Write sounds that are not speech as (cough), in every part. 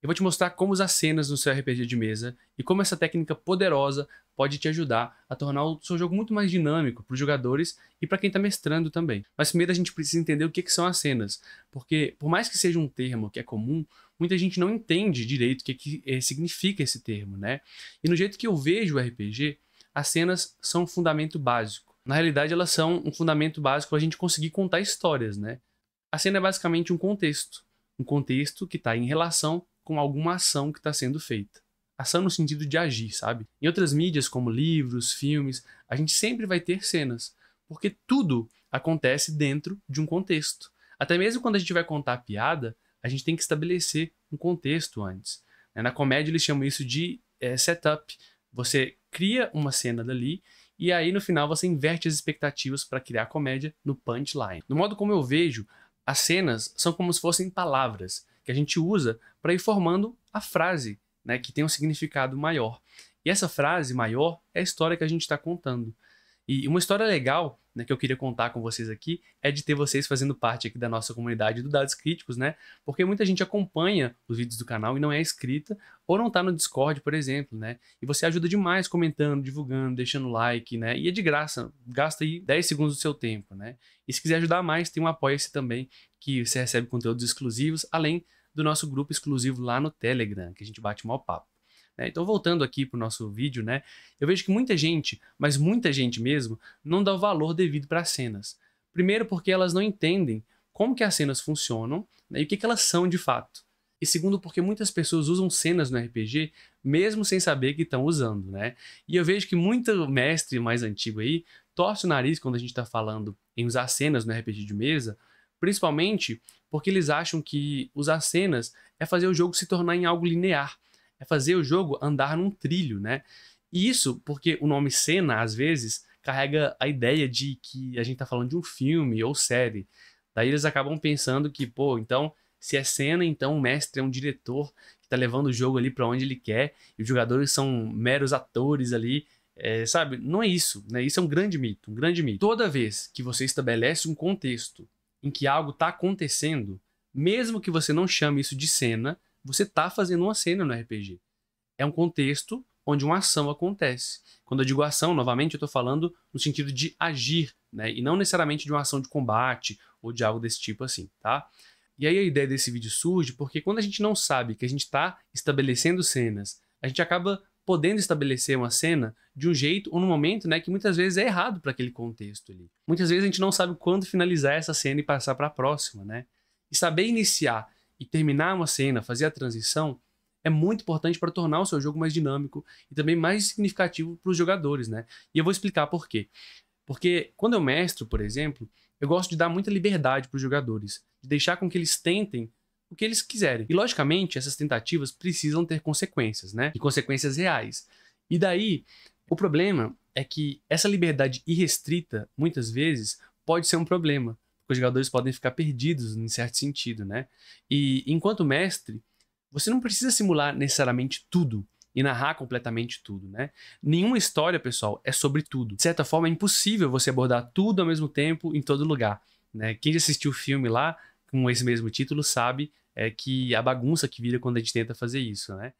Eu vou te mostrar como usar cenas no seu RPG de mesa e como essa técnica poderosa pode te ajudar a tornar o seu jogo muito mais dinâmico para os jogadores e para quem está mestrando também. Mas primeiro a gente precisa entender o que, que, são as cenas, porque por mais que seja um termo que é comum, muita gente não entende direito o que, que eh, significa esse termo, né? E no jeito que eu vejo o RPG, as cenas são um fundamento básico. Na realidade, elas são um fundamento básico para a gente conseguir contar histórias, né? A cena é basicamente um contexto, um contexto que está em relação com alguma ação que está sendo feita. Ação no sentido de agir, sabe? Em outras mídias, como livros, filmes, a gente sempre vai ter cenas, porque tudo acontece dentro de um contexto. Até mesmo quando a gente vai contar a piada, a gente tem que estabelecer um contexto antes. Né? Na comédia eles chamam isso de é, setup. Você cria uma cena dali e aí no final você inverte as expectativas para criar a comédia no punchline. No modo como eu vejo, as cenas são como se fossem palavras que a gente usa para ir formando a frase, né, que tem um significado maior. E essa frase maior é a história que a gente está contando. E uma história legal né, que eu queria contar com vocês aqui é de ter vocês fazendo parte aqui da nossa comunidade do Dados Críticos, né? Porque muita gente acompanha os vídeos do canal e não é inscrita ou não está no Discord, por exemplo, né? E você ajuda demais comentando, divulgando, deixando like, né? E é de graça, gasta aí 10 segundos do seu tempo, né? E se quiser ajudar mais, tem um apoia-se também, que você recebe conteúdos exclusivos, além do nosso grupo exclusivo lá no Telegram, que a gente bate mal papo. Né? Então, voltando aqui para o nosso vídeo, né, eu vejo que muita gente, mas muita gente mesmo, não dá o valor devido para as cenas. Primeiro porque elas não entendem como que as cenas funcionam né, e o que, que elas são de fato. E segundo, porque muitas pessoas usam cenas no RPG mesmo sem saber que estão usando, né? E eu vejo que muito mestre mais antigo aí torce o nariz quando a gente está falando em usar cenas no RPG de mesa, principalmente porque eles acham que usar cenas é fazer o jogo se tornar em algo linear, é fazer o jogo andar num trilho, né? E isso porque o nome cena, às vezes, carrega a ideia de que a gente tá falando de um filme ou série. Daí eles acabam pensando que, pô, então, se é cena, então o mestre é um diretor que tá levando o jogo ali para onde ele quer, e os jogadores são meros atores ali. É, sabe? Não é isso, né? Isso é um grande mito, um grande mito. Toda vez que você estabelece um contexto em que algo está acontecendo, mesmo que você não chame isso de cena, você está fazendo uma cena no RPG. É um contexto onde uma ação acontece. Quando eu digo ação, novamente, eu estou falando no sentido de agir, né? E não necessariamente de uma ação de combate ou de algo desse tipo assim, tá? E aí a ideia desse vídeo surge porque quando a gente não sabe que a gente está estabelecendo cenas, a gente acaba podendo estabelecer uma cena de um jeito ou num momento, né, que muitas vezes é errado para aquele contexto ali. Muitas vezes a gente não sabe quando finalizar essa cena e passar para a próxima, né? E saber iniciar e terminar uma cena, fazer a transição, é muito importante para tornar o seu jogo mais dinâmico e também mais significativo para os jogadores, né? E eu vou explicar por quê. Porque quando eu mestro, por exemplo, eu gosto de dar muita liberdade para os jogadores, de deixar com que eles tentem o que eles quiserem. E logicamente, essas tentativas precisam ter consequências, né? E consequências reais. E daí, o problema é que essa liberdade irrestrita, muitas vezes, pode ser um problema. Porque os jogadores podem ficar perdidos em certo sentido, né? E enquanto mestre, você não precisa simular necessariamente tudo e narrar completamente tudo, né? Nenhuma história, pessoal, é sobre tudo. De certa forma, é impossível você abordar tudo ao mesmo tempo em todo lugar. Né? Quem já assistiu o filme lá, com esse mesmo título sabe é, que a bagunça que vira quando a gente tenta fazer isso, né?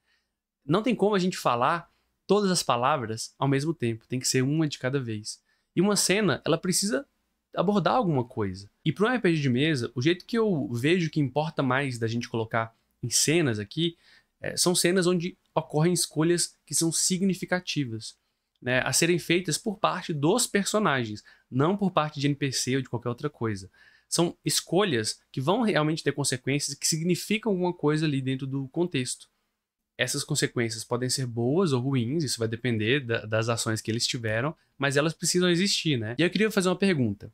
Não tem como a gente falar todas as palavras ao mesmo tempo, tem que ser uma de cada vez. E uma cena, ela precisa abordar alguma coisa. E para um RPG de mesa, o jeito que eu vejo que importa mais da gente colocar em cenas aqui é, são cenas onde ocorrem escolhas que são significativas, né, a serem feitas por parte dos personagens, não por parte de NPC ou de qualquer outra coisa são escolhas que vão realmente ter consequências que significam alguma coisa ali dentro do contexto. Essas consequências podem ser boas ou ruins, isso vai depender da, das ações que eles tiveram, mas elas precisam existir, né? E eu queria fazer uma pergunta.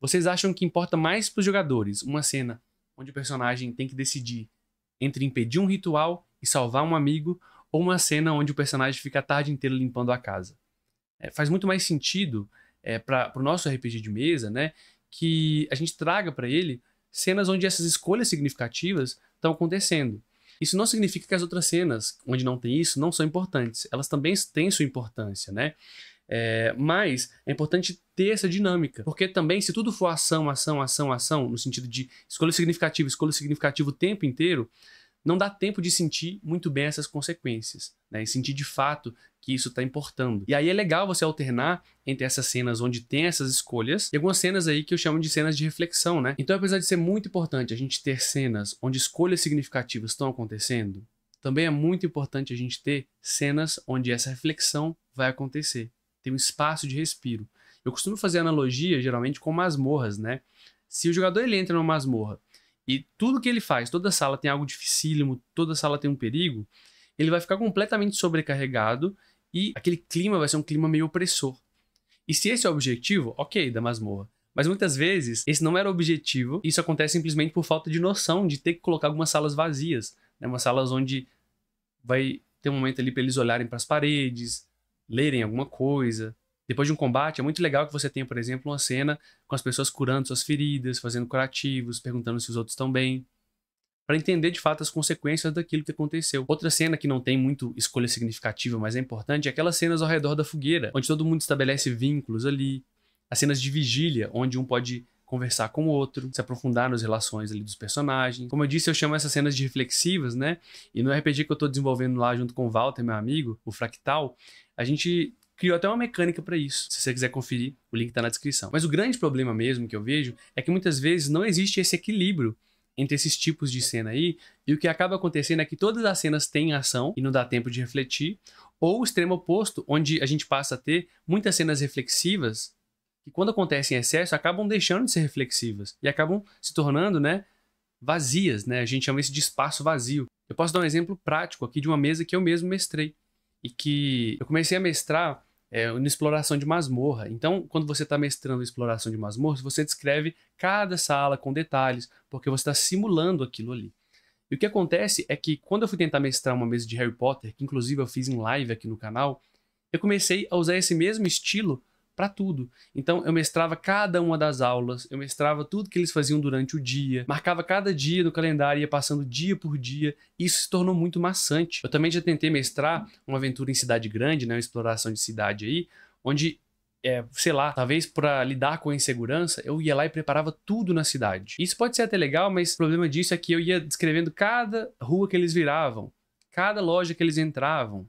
Vocês acham que importa mais para os jogadores uma cena onde o personagem tem que decidir entre impedir um ritual e salvar um amigo, ou uma cena onde o personagem fica a tarde inteira limpando a casa? É, faz muito mais sentido é, para o nosso RPG de mesa, né? Que a gente traga para ele cenas onde essas escolhas significativas estão acontecendo. Isso não significa que as outras cenas, onde não tem isso, não são importantes. Elas também têm sua importância, né? É, mas é importante ter essa dinâmica, porque também, se tudo for ação, ação, ação, ação, no sentido de escolha significativa, escolha significativa o tempo inteiro, não dá tempo de sentir muito bem essas consequências, né? E sentir de fato que isso está importando. E aí é legal você alternar entre essas cenas onde tem essas escolhas e algumas cenas aí que eu chamo de cenas de reflexão, né? Então, apesar de ser muito importante a gente ter cenas onde escolhas significativas estão acontecendo, também é muito importante a gente ter cenas onde essa reflexão vai acontecer. Tem um espaço de respiro. Eu costumo fazer analogia, geralmente, com masmorras, né? Se o jogador ele entra numa masmorra e tudo que ele faz, toda sala tem algo dificílimo, toda sala tem um perigo, ele vai ficar completamente sobrecarregado e aquele clima vai ser um clima meio opressor. E se esse é o objetivo, ok, da masmorra. Mas muitas vezes esse não era o objetivo, isso acontece simplesmente por falta de noção de ter que colocar algumas salas vazias, né? umas salas onde vai ter um momento ali para eles olharem para as paredes, lerem alguma coisa, depois de um combate, é muito legal que você tenha, por exemplo, uma cena com as pessoas curando suas feridas, fazendo curativos, perguntando se os outros estão bem, para entender de fato as consequências daquilo que aconteceu. Outra cena que não tem muito escolha significativa, mas é importante, é aquelas cenas ao redor da fogueira, onde todo mundo estabelece vínculos ali, as cenas de vigília, onde um pode conversar com o outro, se aprofundar nas relações ali dos personagens. Como eu disse, eu chamo essas cenas de reflexivas, né? E no RPG que eu estou desenvolvendo lá junto com o Walter, meu amigo, o Fractal, a gente criou até uma mecânica para isso. Se você quiser conferir, o link está na descrição. Mas o grande problema mesmo que eu vejo é que muitas vezes não existe esse equilíbrio entre esses tipos de cena aí, e o que acaba acontecendo é que todas as cenas têm ação e não dá tempo de refletir, ou o extremo oposto, onde a gente passa a ter muitas cenas reflexivas que quando acontecem em excesso acabam deixando de ser reflexivas e acabam se tornando, né, vazias, né? A gente chama isso de espaço vazio. Eu posso dar um exemplo prático aqui de uma mesa que eu mesmo mestrei e que eu comecei a mestrar é, na exploração de masmorra. Então, quando você está mestrando exploração de masmorra, você descreve cada sala com detalhes, porque você está simulando aquilo ali. E o que acontece é que quando eu fui tentar mestrar uma mesa de Harry Potter, que inclusive eu fiz em live aqui no canal, eu comecei a usar esse mesmo estilo para tudo. Então eu mestrava cada uma das aulas, eu mestrava tudo que eles faziam durante o dia, marcava cada dia no calendário, ia passando dia por dia, isso se tornou muito maçante. Eu também já tentei mestrar uma aventura em cidade grande, né, uma exploração de cidade aí, onde é, sei lá, talvez para lidar com a insegurança, eu ia lá e preparava tudo na cidade. Isso pode ser até legal, mas o problema disso é que eu ia descrevendo cada rua que eles viravam, cada loja que eles entravam,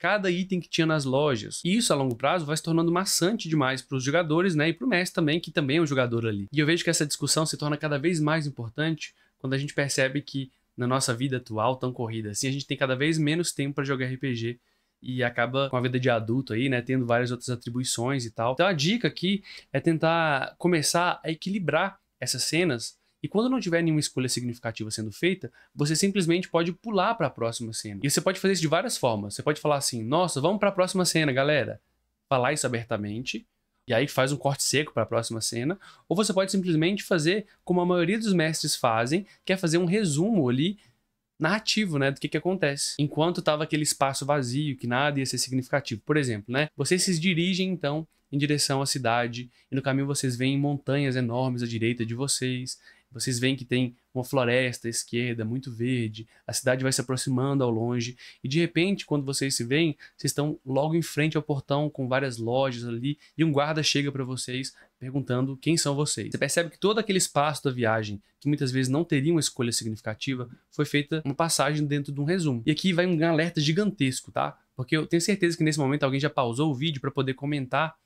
cada item que tinha nas lojas. E isso a longo prazo vai se tornando maçante demais para os jogadores, né, e para o mestre também, que também é um jogador ali. E eu vejo que essa discussão se torna cada vez mais importante quando a gente percebe que na nossa vida atual tão corrida, assim, a gente tem cada vez menos tempo para jogar RPG e acaba com a vida de adulto aí, né, tendo várias outras atribuições e tal. Então a dica aqui é tentar começar a equilibrar essas cenas e quando não tiver nenhuma escolha significativa sendo feita, você simplesmente pode pular para a próxima cena. E você pode fazer isso de várias formas. Você pode falar assim: "Nossa, vamos para a próxima cena, galera". Falar isso abertamente e aí faz um corte seco para a próxima cena, ou você pode simplesmente fazer como a maioria dos mestres fazem, que é fazer um resumo ali narrativo, né, do que que acontece. Enquanto tava aquele espaço vazio, que nada ia ser significativo. Por exemplo, né, vocês se dirigem então em direção à cidade e no caminho vocês veem montanhas enormes à direita de vocês vocês veem que tem uma floresta à esquerda, muito verde, a cidade vai se aproximando ao longe, e de repente, quando vocês se veem, vocês estão logo em frente ao portão com várias lojas ali, e um guarda chega para vocês perguntando quem são vocês. Você percebe que todo aquele espaço da viagem, que muitas vezes não teria uma escolha significativa, foi feita uma passagem dentro de um resumo. E aqui vai um alerta gigantesco, tá? Porque eu tenho certeza que nesse momento alguém já pausou o vídeo para poder comentar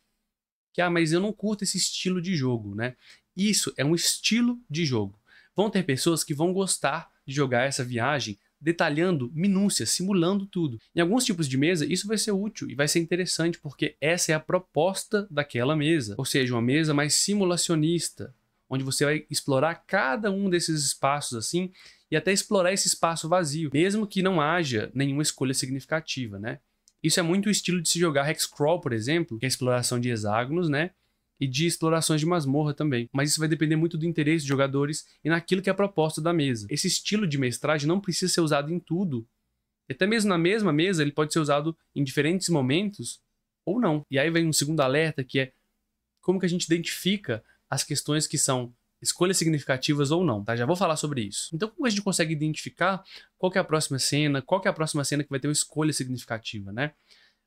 que, ah, mas eu não curto esse estilo de jogo, né? Isso é um estilo de jogo. Vão ter pessoas que vão gostar de jogar essa viagem detalhando minúcias, simulando tudo. Em alguns tipos de mesa, isso vai ser útil e vai ser interessante porque essa é a proposta daquela mesa. Ou seja, uma mesa mais simulacionista, onde você vai explorar cada um desses espaços assim e até explorar esse espaço vazio, mesmo que não haja nenhuma escolha significativa, né? Isso é muito o estilo de se jogar Hexcrawl, por exemplo, que é a exploração de hexágonos, né? E de explorações de masmorra também. Mas isso vai depender muito do interesse dos jogadores e naquilo que é a proposta da mesa. Esse estilo de mestragem não precisa ser usado em tudo. Até mesmo na mesma mesa, ele pode ser usado em diferentes momentos ou não. E aí vem um segundo alerta que é como que a gente identifica as questões que são escolhas significativas ou não, tá? Já vou falar sobre isso. Então, como a gente consegue identificar qual é a próxima cena, qual é a próxima cena que vai ter uma escolha significativa, né?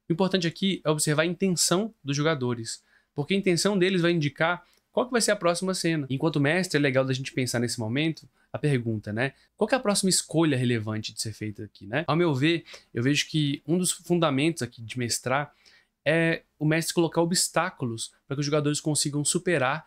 O importante aqui é observar a intenção dos jogadores porque a intenção deles vai indicar qual que vai ser a próxima cena. Enquanto mestre, é legal da gente pensar nesse momento a pergunta, né? Qual é a próxima escolha relevante de ser feita aqui, né? Ao meu ver, eu vejo que um dos fundamentos aqui de mestrar é o mestre colocar obstáculos para que os jogadores consigam superar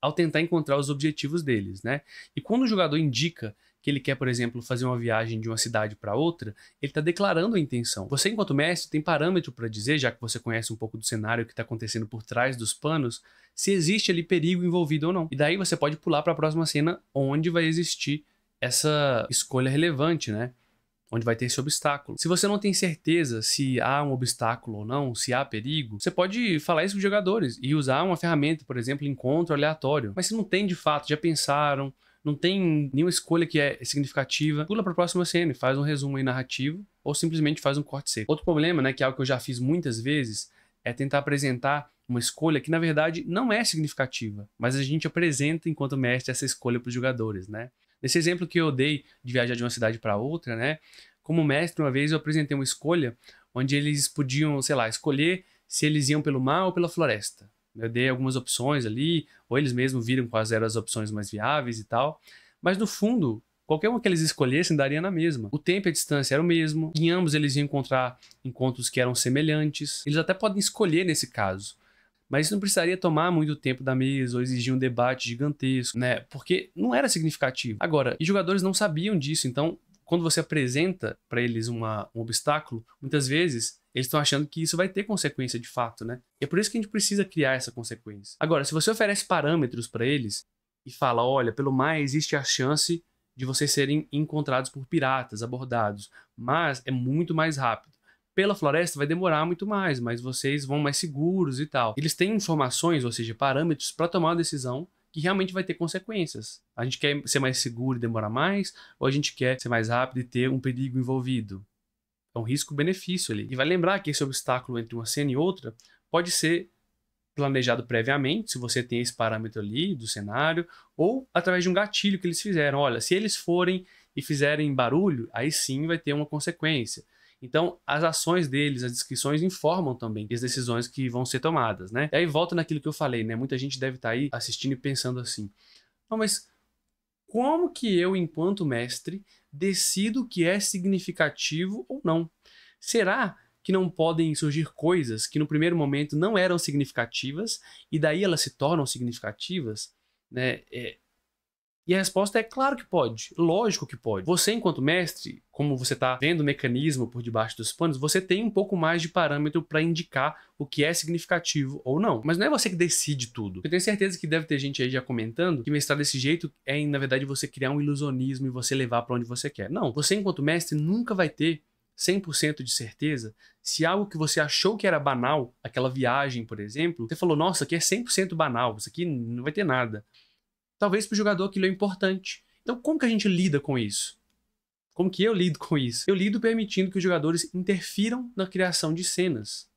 ao tentar encontrar os objetivos deles, né? E quando o jogador indica que ele quer, por exemplo, fazer uma viagem de uma cidade para outra, ele está declarando a intenção. Você, enquanto mestre, tem parâmetro para dizer, já que você conhece um pouco do cenário que está acontecendo por trás dos panos, se existe ali perigo envolvido ou não. E daí você pode pular para a próxima cena onde vai existir essa escolha relevante, né? Onde vai ter esse obstáculo. Se você não tem certeza se há um obstáculo ou não, se há perigo, você pode falar isso com os jogadores e usar uma ferramenta, por exemplo, encontro aleatório. Mas se não tem de fato, já pensaram, não tem nenhuma escolha que é significativa, pula para a próxima cena faz um resumo aí narrativo ou simplesmente faz um corte seco. Outro problema, né, que é algo que eu já fiz muitas vezes, é tentar apresentar uma escolha que na verdade não é significativa, mas a gente apresenta enquanto mestre essa escolha para os jogadores, né? Nesse exemplo que eu dei de viajar de uma cidade para outra, né? Como mestre, uma vez eu apresentei uma escolha onde eles podiam, sei lá, escolher se eles iam pelo mar ou pela floresta. Eu dei algumas opções ali, ou eles mesmos viram quais eram as opções mais viáveis e tal. Mas no fundo, qualquer uma que eles escolhessem daria na mesma. O tempo e a distância era o mesmo, em ambos eles iam encontrar encontros que eram semelhantes. Eles até podem escolher nesse caso. Mas isso não precisaria tomar muito tempo da mesa ou exigir um debate gigantesco, né? Porque não era significativo. Agora, os jogadores não sabiam disso, então quando você apresenta para eles uma, um obstáculo, muitas vezes eles estão achando que isso vai ter consequência de fato, né? E é por isso que a gente precisa criar essa consequência. Agora, se você oferece parâmetros para eles e fala, olha, pelo mar existe a chance de vocês serem encontrados por piratas, abordados, mas é muito mais rápido. Pela floresta vai demorar muito mais, mas vocês vão mais seguros e tal. Eles têm informações, ou seja, parâmetros para tomar uma decisão que realmente vai ter consequências. A gente quer ser mais seguro e demorar mais, ou a gente quer ser mais rápido e ter um perigo envolvido. É um risco-benefício ali. E vai lembrar que esse obstáculo entre uma cena e outra pode ser planejado previamente, se você tem esse parâmetro ali do cenário, ou através de um gatilho que eles fizeram. Olha, se eles forem e fizerem barulho, aí sim vai ter uma consequência. Então, as ações deles, as descrições informam também as decisões que vão ser tomadas, né? E aí volta naquilo que eu falei, né? Muita gente deve estar tá aí assistindo e pensando assim: "Não, mas como que eu, enquanto mestre, decido o que é significativo ou não. Será que não podem surgir coisas que no primeiro momento não eram significativas e daí elas se tornam significativas? Né? É, e a resposta é claro que pode, lógico que pode. Você, enquanto mestre, como você está vendo o mecanismo por debaixo dos panos, você tem um pouco mais de parâmetro para indicar o que é significativo ou não. Mas não é você que decide tudo. Eu tenho certeza que deve ter gente aí já comentando que mestrar desse jeito é, na verdade, você criar um ilusionismo e você levar para onde você quer. Não, você, enquanto mestre, nunca vai ter 100% de certeza se algo que você achou que era banal, aquela viagem, por exemplo, você falou, nossa, aqui é 100% banal, isso aqui não vai ter nada talvez para o jogador aquilo é importante. Então, como que a gente lida com isso? Como que eu lido com isso? Eu lido permitindo que os jogadores interfiram na criação de cenas,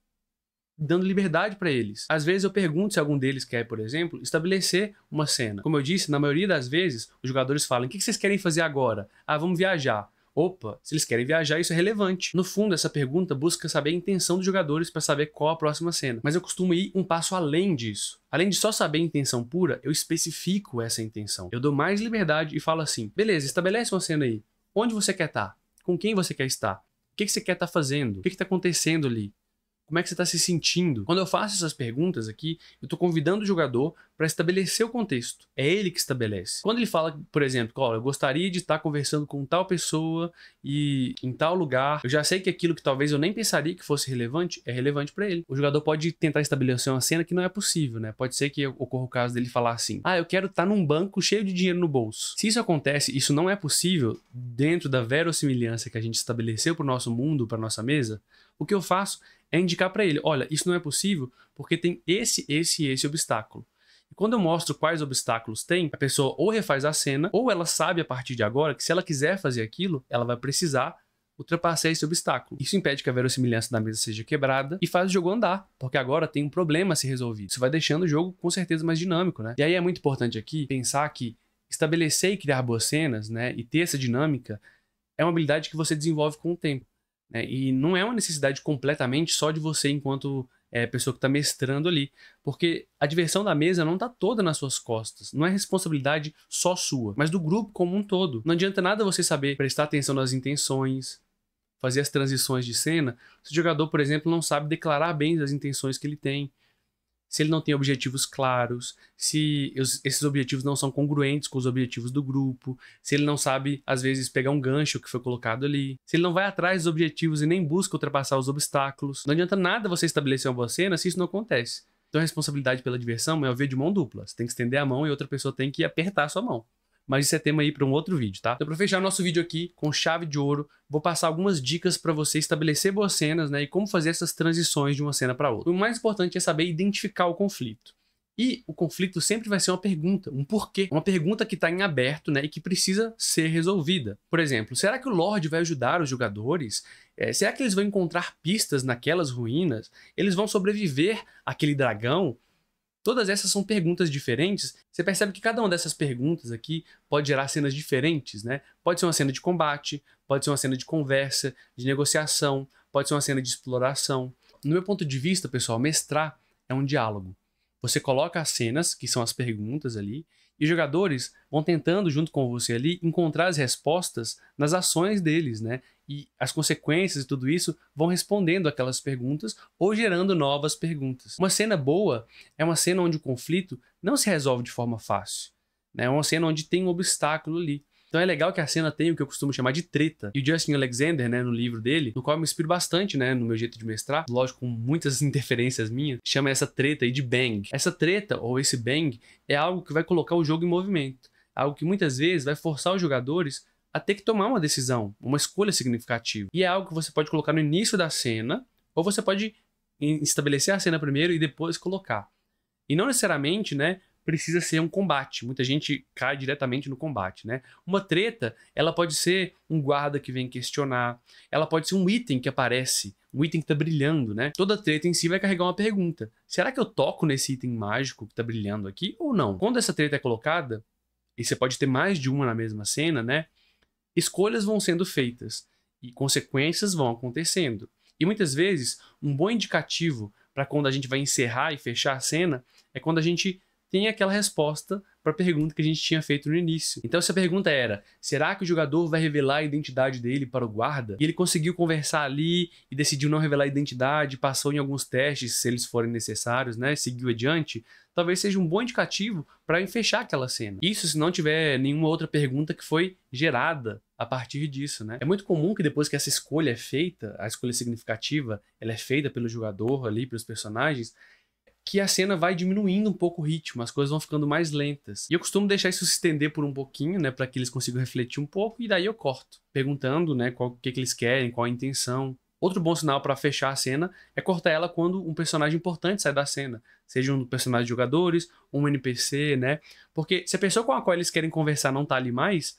dando liberdade para eles. Às vezes eu pergunto se algum deles quer, por exemplo, estabelecer uma cena. Como eu disse, na maioria das vezes os jogadores falam: "O que vocês querem fazer agora? Ah, vamos viajar." Opa, se eles querem viajar, isso é relevante. No fundo, essa pergunta busca saber a intenção dos jogadores para saber qual a próxima cena. Mas eu costumo ir um passo além disso. Além de só saber a intenção pura, eu especifico essa intenção. Eu dou mais liberdade e falo assim: beleza, estabelece uma cena aí. Onde você quer estar? Tá? Com quem você quer estar? O que, você quer estar tá fazendo? O que está acontecendo ali? Como é que você está se sentindo? Quando eu faço essas perguntas aqui, eu estou convidando o jogador para estabelecer o contexto. É ele que estabelece. Quando ele fala, por exemplo, olha, eu gostaria de estar conversando com tal pessoa e em tal lugar, eu já sei que aquilo que talvez eu nem pensaria que fosse relevante é relevante para ele. O jogador pode tentar estabelecer uma cena que não é possível, né? Pode ser que ocorra o caso dele falar assim: "Ah, eu quero estar num banco cheio de dinheiro no bolso". Se isso acontece, isso não é possível dentro da verossimilhança que a gente estabeleceu para o nosso mundo, para nossa mesa, o que eu faço é indicar para ele: olha, isso não é possível porque tem esse, esse e esse obstáculo. E quando eu mostro quais obstáculos tem, a pessoa ou refaz a cena, ou ela sabe a partir de agora que se ela quiser fazer aquilo, ela vai precisar ultrapassar esse obstáculo. Isso impede que a verossimilhança da mesa seja quebrada e faz o jogo andar, porque agora tem um problema a ser resolvido. Isso vai deixando o jogo com certeza mais dinâmico, né? E aí é muito importante aqui pensar que estabelecer e criar boas cenas, né, e ter essa dinâmica é uma habilidade que você desenvolve com o tempo. Né? E não é uma necessidade completamente só de você enquanto é, pessoa que está mestrando ali. Porque a diversão da mesa não está toda nas suas costas. Não é responsabilidade só sua, mas do grupo como um todo. Não adianta nada você saber prestar atenção nas intenções, fazer as transições de cena, se o jogador, por exemplo, não sabe declarar bem as intenções que ele tem se ele não tem objetivos claros, se esses objetivos não são congruentes com os objetivos do grupo, se ele não sabe, às vezes, pegar um gancho que foi colocado ali, se ele não vai atrás dos objetivos e nem busca ultrapassar os obstáculos. Não adianta nada você estabelecer uma boa cena se isso não acontece. Então a responsabilidade pela diversão é o ver de mão dupla. Você tem que estender a mão e outra pessoa tem que apertar a sua mão mas isso é tema aí para um outro vídeo, tá? Então, para fechar nosso vídeo aqui com chave de ouro, vou passar algumas dicas para você estabelecer boas cenas, né, e como fazer essas transições de uma cena para outra. O mais importante é saber identificar o conflito. E o conflito sempre vai ser uma pergunta, um porquê. Uma pergunta que está em aberto né, e que precisa ser resolvida. Por exemplo, será que o Lorde vai ajudar os jogadores? É, será que eles vão encontrar pistas naquelas ruínas? Eles vão sobreviver àquele dragão? Todas essas são perguntas diferentes. Você percebe que cada uma dessas perguntas aqui pode gerar cenas diferentes, né? Pode ser uma cena de combate, pode ser uma cena de conversa, de negociação, pode ser uma cena de exploração. No meu ponto de vista, pessoal, mestrar é um diálogo. Você coloca as cenas, que são as perguntas ali, e jogadores vão tentando, junto com você ali, encontrar as respostas nas ações deles, né? E as consequências e tudo isso vão respondendo aquelas perguntas ou gerando novas perguntas. Uma cena boa é uma cena onde o conflito não se resolve de forma fácil. Né? É uma cena onde tem um obstáculo ali. Então é legal que a cena tenha o que eu costumo chamar de treta. E o Justin Alexander, né, no livro dele, no qual eu me inspiro bastante, né, no meu jeito de mestrar, lógico, com muitas (laughs) interferências minhas, chama essa treta aí de bang. Essa treta, ou esse bang, é algo que vai colocar o jogo em movimento. Algo que muitas vezes vai forçar os jogadores a ter que tomar uma decisão, uma escolha significativa. E é algo que você pode colocar no início da cena, ou você pode estabelecer a cena primeiro e depois colocar. E não necessariamente, né, precisa ser um combate. Muita gente cai diretamente no combate, né? Uma treta, ela pode ser um guarda que vem questionar, ela pode ser um item que aparece, um item que tá brilhando, né? Toda treta em si vai carregar uma pergunta. Será que eu toco nesse item mágico que tá brilhando aqui ou não? Quando essa treta é colocada, e você pode ter mais de uma na mesma cena, né? Escolhas vão sendo feitas e consequências vão acontecendo. E muitas vezes, um bom indicativo para quando a gente vai encerrar e fechar a cena é quando a gente tem aquela resposta para a pergunta que a gente tinha feito no início. Então essa pergunta era: será que o jogador vai revelar a identidade dele para o guarda? E ele conseguiu conversar ali e decidiu não revelar a identidade, passou em alguns testes, se eles forem necessários, né? Seguiu adiante. Talvez seja um bom indicativo para fechar aquela cena. Isso se não tiver nenhuma outra pergunta que foi gerada a partir disso, né? É muito comum que depois que essa escolha é feita, a escolha significativa, ela é feita pelo jogador ali, pelos personagens, que a cena vai diminuindo um pouco o ritmo, as coisas vão ficando mais lentas. E eu costumo deixar isso se estender por um pouquinho, né, para que eles consigam refletir um pouco, e daí eu corto, perguntando, né, qual que, que eles querem, qual a intenção. Outro bom sinal para fechar a cena é cortar ela quando um personagem importante sai da cena, seja um personagem de jogadores, um NPC, né? Porque se a pessoa com a qual eles querem conversar não tá ali mais,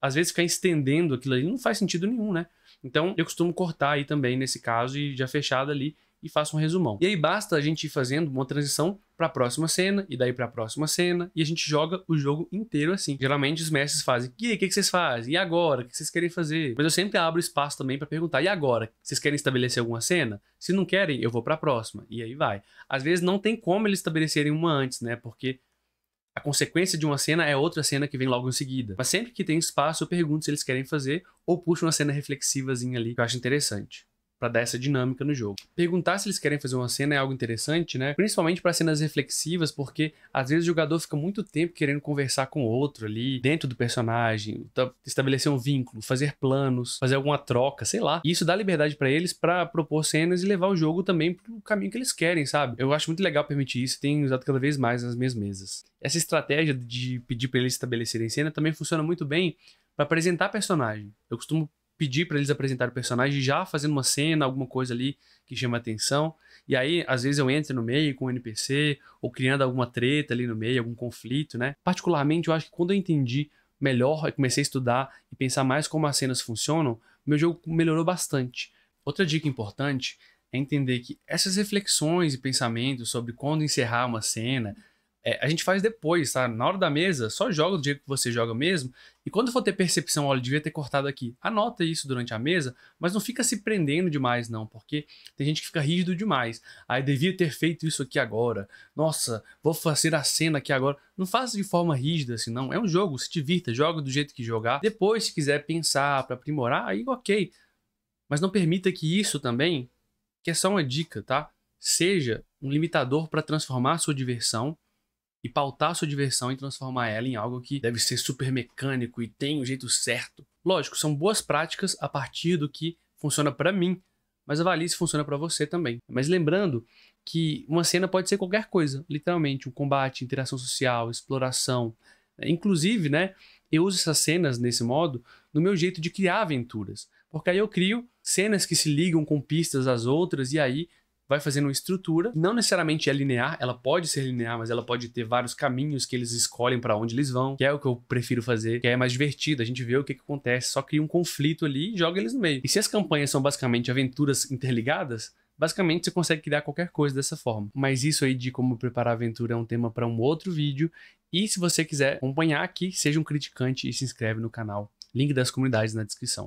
às vezes ficar estendendo aquilo ali não faz sentido nenhum, né? Então eu costumo cortar aí também nesse caso e já fechado ali e faça um resumão. E aí basta a gente ir fazendo uma transição para a próxima cena e daí para a próxima cena e a gente joga o jogo inteiro assim. Geralmente os mestres fazem: "E aí, o que, que vocês fazem? E agora? O que vocês querem fazer?" Mas eu sempre abro espaço também para perguntar: "E agora? Vocês querem estabelecer alguma cena? Se não querem, eu vou para a próxima." E aí vai. Às vezes não tem como eles estabelecerem uma antes, né? Porque a consequência de uma cena é outra cena que vem logo em seguida. Mas sempre que tem espaço, eu pergunto se eles querem fazer ou puxo uma cena reflexivazinha ali que eu acho interessante para dar essa dinâmica no jogo. Perguntar se eles querem fazer uma cena é algo interessante, né? Principalmente para cenas reflexivas, porque às vezes o jogador fica muito tempo querendo conversar com o outro ali, dentro do personagem, estabelecer um vínculo, fazer planos, fazer alguma troca, sei lá. E isso dá liberdade para eles para propor cenas e levar o jogo também pro caminho que eles querem, sabe? Eu acho muito legal permitir isso, tenho usado cada vez mais nas minhas mesas. Essa estratégia de pedir para eles estabelecerem cena também funciona muito bem para apresentar personagem. Eu costumo pedir para eles apresentarem o personagem já fazendo uma cena, alguma coisa ali que chama atenção. E aí, às vezes, eu entro no meio com um NPC, ou criando alguma treta ali no meio, algum conflito, né? Particularmente, eu acho que quando eu entendi melhor, e comecei a estudar e pensar mais como as cenas funcionam, meu jogo melhorou bastante. Outra dica importante é entender que essas reflexões e pensamentos sobre quando encerrar uma cena, é, a gente faz depois, tá? Na hora da mesa, só joga do jeito que você joga mesmo. E quando for ter percepção, olha, devia ter cortado aqui. Anota isso durante a mesa, mas não fica se prendendo demais, não, porque tem gente que fica rígido demais. Aí ah, devia ter feito isso aqui agora. Nossa, vou fazer a cena aqui agora. Não faça de forma rígida assim, não. É um jogo, se divirta, joga do jeito que jogar. Depois, se quiser pensar para aprimorar, aí ok. Mas não permita que isso também, que é só uma dica, tá? Seja um limitador para transformar a sua diversão e pautar sua diversão e transformar ela em algo que deve ser super mecânico e tem o jeito certo. Lógico, são boas práticas a partir do que funciona para mim, mas avalie se funciona para você também. Mas lembrando que uma cena pode ser qualquer coisa, literalmente, um combate, interação social, exploração. Inclusive, né, eu uso essas cenas nesse modo no meu jeito de criar aventuras, porque aí eu crio cenas que se ligam com pistas às outras e aí vai fazendo uma estrutura, não necessariamente é linear, ela pode ser linear, mas ela pode ter vários caminhos que eles escolhem para onde eles vão, que é o que eu prefiro fazer, que é mais divertido, a gente vê o que, que acontece, só cria um conflito ali e joga eles no meio. E se as campanhas são basicamente aventuras interligadas, Basicamente, você consegue criar qualquer coisa dessa forma. Mas isso aí de como preparar aventura é um tema para um outro vídeo. E se você quiser acompanhar aqui, seja um criticante e se inscreve no canal. Link das comunidades na descrição.